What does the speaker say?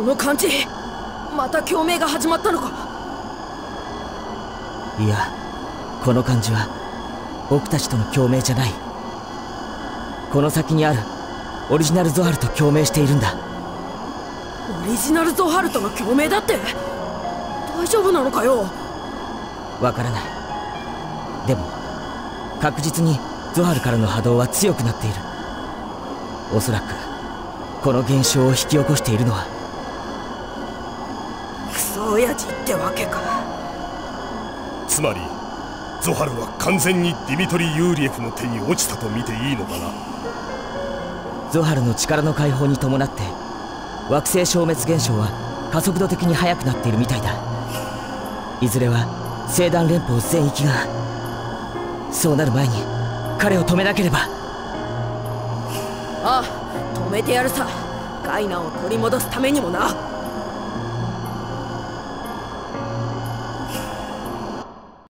この感じまた共鳴が始まったのか。いやこの感じは僕たちとの共鳴じゃない。この先にあるオリジナルゾハルと共鳴しているんだ。オリジナルゾハルとの共鳴だって大丈夫なのかよ。わからない。でも確実にゾハルからの波動は強くなっている。おそらくこの現象を引き起こしているのはクソ親父ってわけか。つまりゾハルは完全にディミトリ・ユーリエフの手に落ちたと見ていいのかな？ゾハルの力の解放に伴って惑星消滅現象は加速度的に速くなっているみたいだ。いずれは星団連邦全域がそうなる前に彼を止めなければ。ああ止めてやるさ。ガイナを取り戻すためにもな